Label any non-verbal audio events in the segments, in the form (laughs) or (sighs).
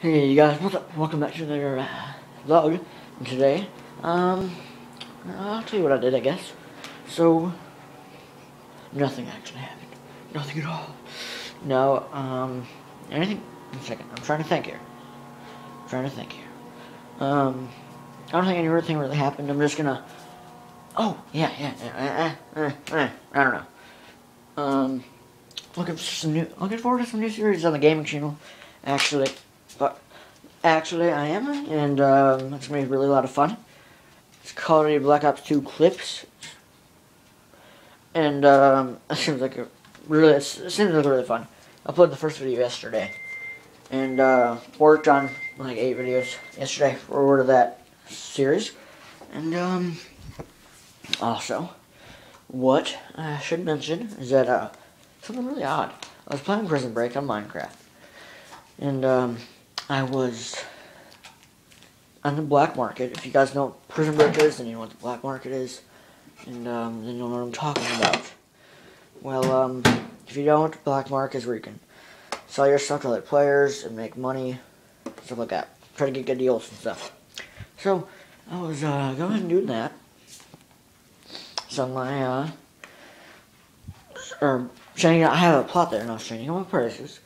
Hey you guys, what's up? Welcome back to another uh, vlog. And today, um, I'll tell you what I did, I guess. So, nothing actually happened. Nothing at all. No, um, anything? One second, I'm trying to think here. I'm trying to think here. Um, I don't think anything really happened. I'm just gonna. Oh, yeah, yeah, yeah. Uh, uh, uh, I don't know. Um, looking for some new, looking forward to some new series on the gaming channel. Actually, actually I am, and um, it's gonna be really a lot of fun. It's called a Black Ops 2 Clips, and um, (laughs) it seems like a really, it seems like really fun. I uploaded the first video yesterday, and uh, worked on like eight videos yesterday for that series, and um, also, what I should mention is that uh, something really odd. I was playing Prison Break on Minecraft, and um, I was on the black market. If you guys know what Prison Break is, then you know what the black market is. And um, then you'll know what I'm talking about. Well, um, if you don't, black market is where you can sell your stuff to other players and make money, stuff like that. Try to get good deals and stuff. So, I was uh, going and doing that. So my, uh, or, showing, I have a plot there and I was showing you my prices.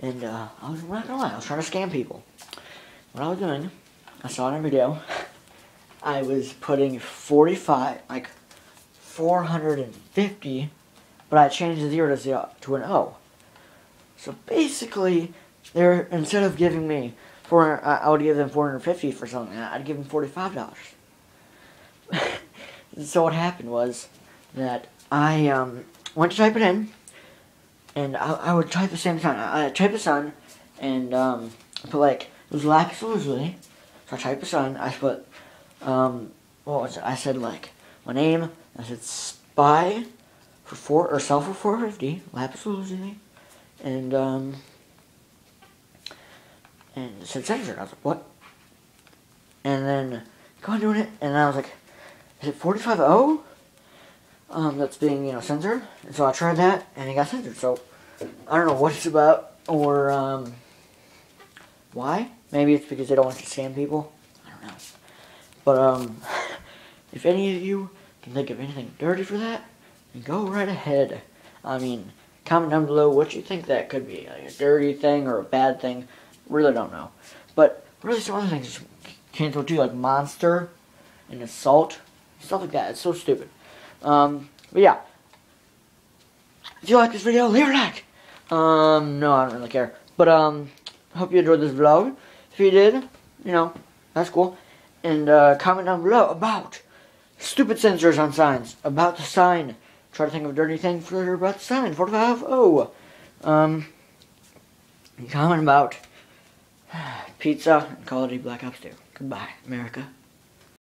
And uh, I was not gonna lie, I was trying to scam people. What I was doing, I saw in a video, I was putting 45, like 450, but I changed the zero to zero to an O. So basically, they're instead of giving me four, I would give them 450 for something. I'd give them 45 dollars. (laughs) so what happened was that I um, went to type it in and I, I would type the same time. I, I type the sun, and um, put like it was lapis lazuli. So I type the sun. I put um, what was it? I said like my name. I said spy for four or sell for four fifty lapis lazuli, and um, and it said censor. I was like what? And then go on doing it, and I was like, is it forty five O? um, that's being, you know, censored. And so I tried that, and it got censored. So I don't know what it's about, or um, why. Maybe it's because they don't want to scam people. I don't know. But um, (laughs) if any of you can think of anything dirty for that, go right ahead. I mean, comment down below what you think that could be. Like a dirty thing or a bad thing. Really don't know. But really some other things cancel too, like monster and assault. Stuff like that. It's so stupid. Um, but yeah. If you like this video, leave a like. Um, no, I don't really care. But, um, hope you enjoyed this vlog. If you did, you know, that's cool. And, uh, comment down below about stupid censors on signs. About the sign. Try to think of a dirty thing for about the sign. 45 Oh. Um, comment about (sighs) pizza and Call of Duty Black Ops 2. Goodbye, America.